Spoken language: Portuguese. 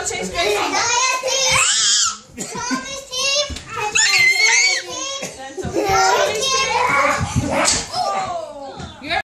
Yes. Noel team.